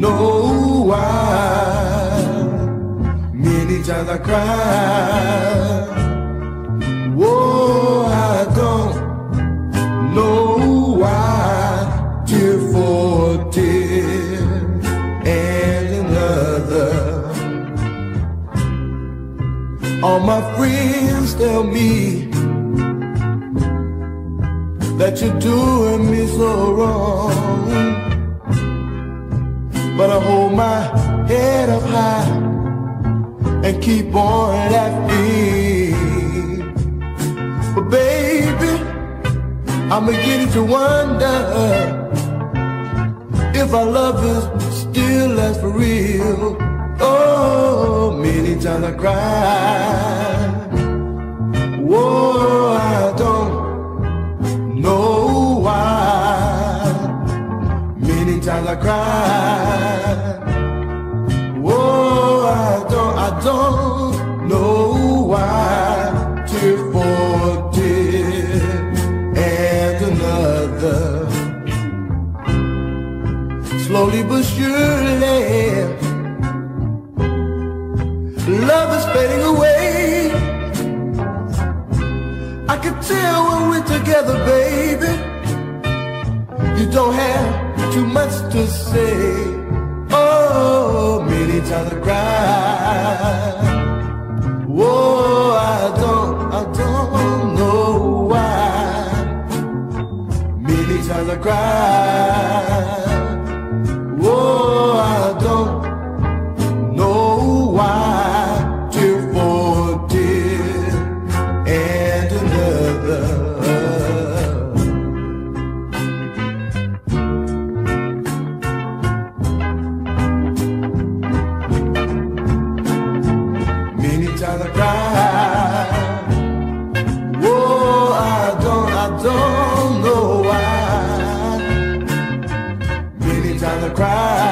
know why. Many times I cry. Oh, I don't know why. Tear for tear and another. All my friends tell me that you're doing me so wrong. But I hold my head up high and keep on laughing. But baby, I'm beginning to wonder if our love is still as for real. Oh, many times I cry. Whoa, I don't know why. Many times I cry. Don't, know why. And another. Slowly but surely, love is fading away. I can tell when we're together, baby. You don't have too much to say. Oh, many times I cry. side. the crowd.